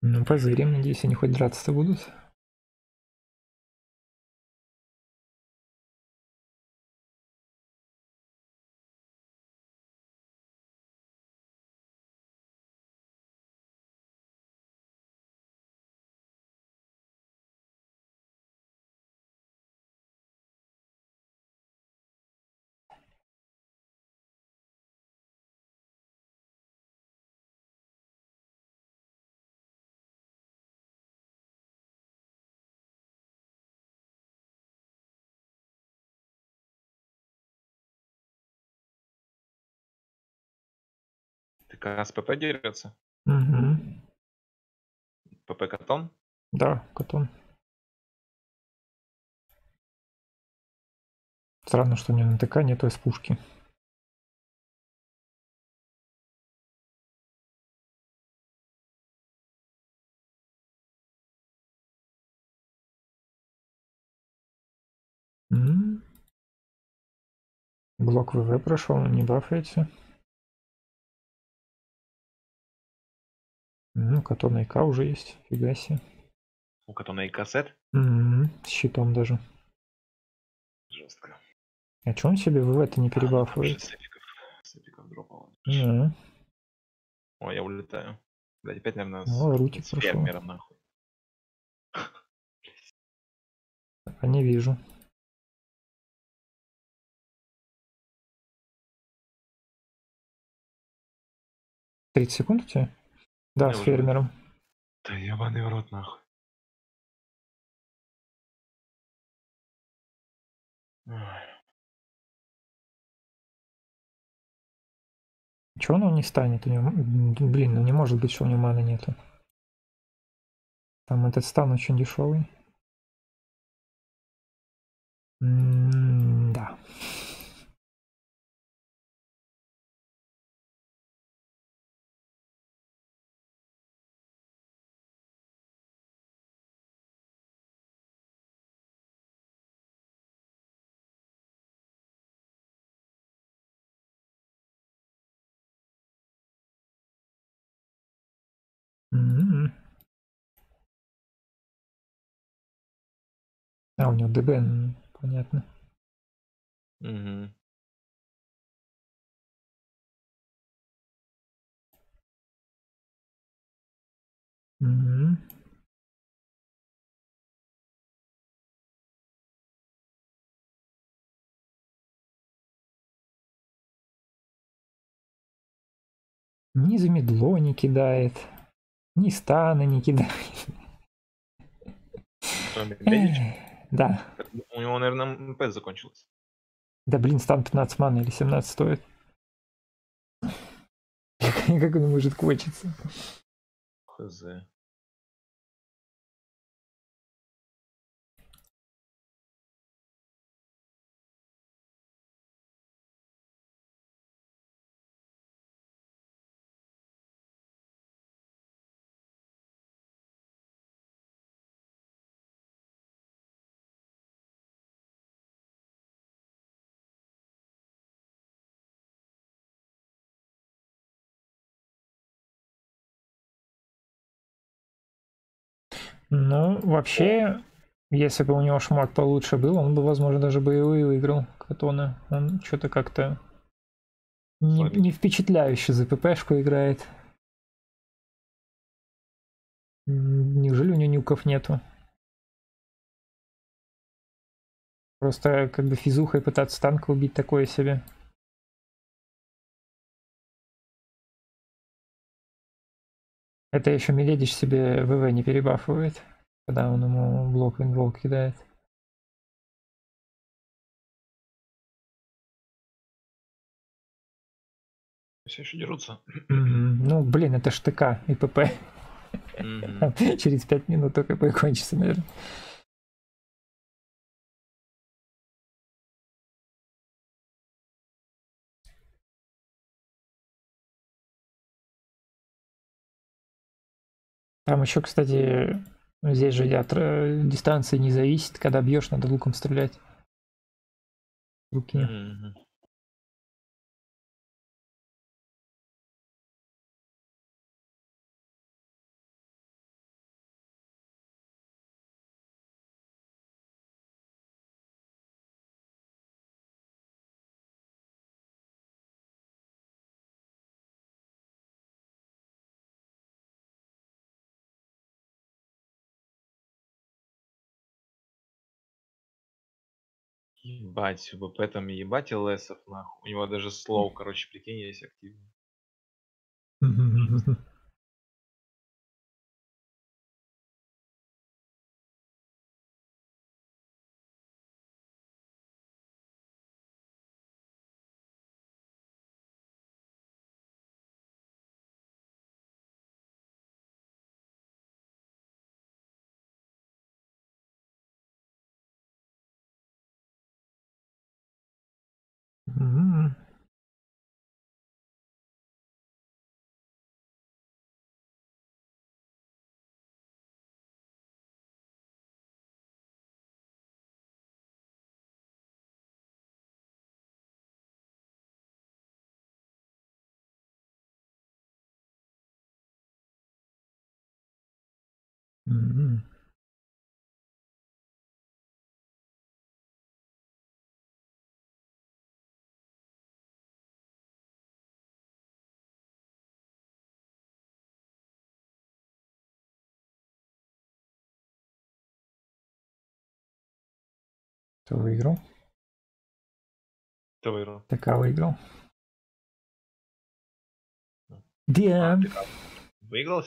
Ну, позырим, надеюсь, они хоть драться-то будут. ТК с ПП дерется? Угу. ПП Катон? Да, Катон. Странно, что у него на ТК нету из пушки. Блок ВВ прошел, не бафается. Ну, Катона ИК уже есть, фига себе. У Катона и кассет? Мгм, С щитом даже. Жестко. А чё он себе ВВ-то не А, ну, перебафывает? С эпиков, с Ой, я улетаю. Блять, опять, наверное, с, Ну, Рутик с прошел. фермером нахуй. А не вижу. Тридцать секунд у тебя? Да, Не, с уже фермером. Да ебаный в рот нахуй. Чего он не станет? У него, блин, ну не может быть, что у него маны нету. Там этот стан очень дешевый. М, А, у него ДБ, понятно. Мгм. М. Ни замедло не кидает, ни стана не кидает. Да. У него, наверное, МП закончилось. Да блин, стан 15 маны или 17 стоит. Как он может кончиться? Хз. Ну, вообще, если бы у него шмот получше был, он бы, возможно, даже боевые выиграл Катона. Он что-то как-то не, не впечатляюще за ППшку играет. Неужели у него нюков нету? Просто как бы физухой пытаться танка убить такое себе. Это еще Миледич себе ВВ не перебафывает, когда он ему блок инвол кидает. Все еще дерутся. Ну, блин, это ж ТК и ПП. Через 5 минут только кончится, наверное. Там еще, кстати, здесь же от э, дистанции не зависит. Когда бьешь, надо луком стрелять. Руки. Мгм. Ебать, ВП там ебать ЛСов, нахуй. У него даже слоу, короче, прикинь, есть активный. Mm-hmm. Hmm. Кто выиграл? Кто выиграл? ТК выиграл. А, как? Выиграл